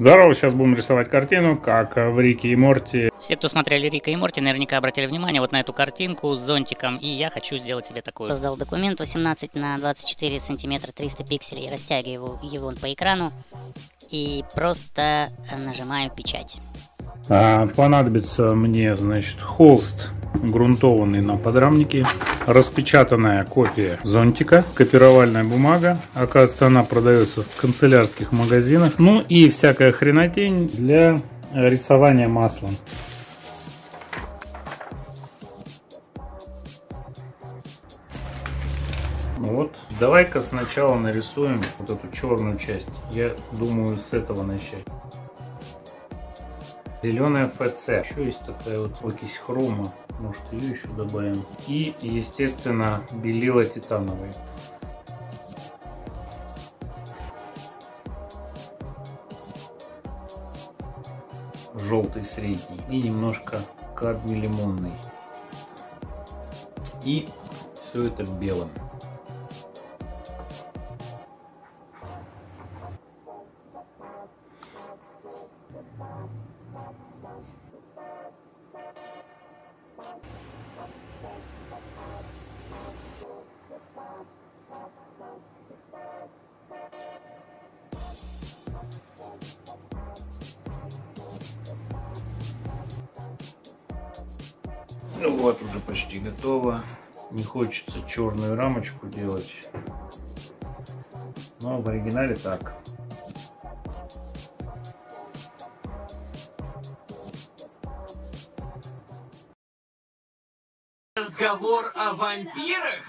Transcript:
Здорово, сейчас будем рисовать картину, как в Рике и Морти. Все, кто смотрели Рика и Морти, наверняка обратили внимание вот на эту картинку с зонтиком, и я хочу сделать себе такую. Создал документ 18 на 24 сантиметра 300 пикселей, растягиваю его по экрану и просто нажимаю печать. А, понадобится мне, значит, холст грунтованный на подрамнике, распечатанная копия зонтика, копировальная бумага, оказывается она продается в канцелярских магазинах, ну и всякая хренотень для рисования маслом. Вот, давай-ка сначала нарисуем вот эту черную часть. Я думаю с этого начать. Зеленая ФЦ. Еще есть такая вот окись хрома. Может ее еще добавим. И, естественно, белила титановые. Желтый средний. И немножко кадмий лимонный. И все это белым. Ну вот, уже почти готово. Не хочется черную рамочку делать. Но в оригинале так. Разговор о вампирах?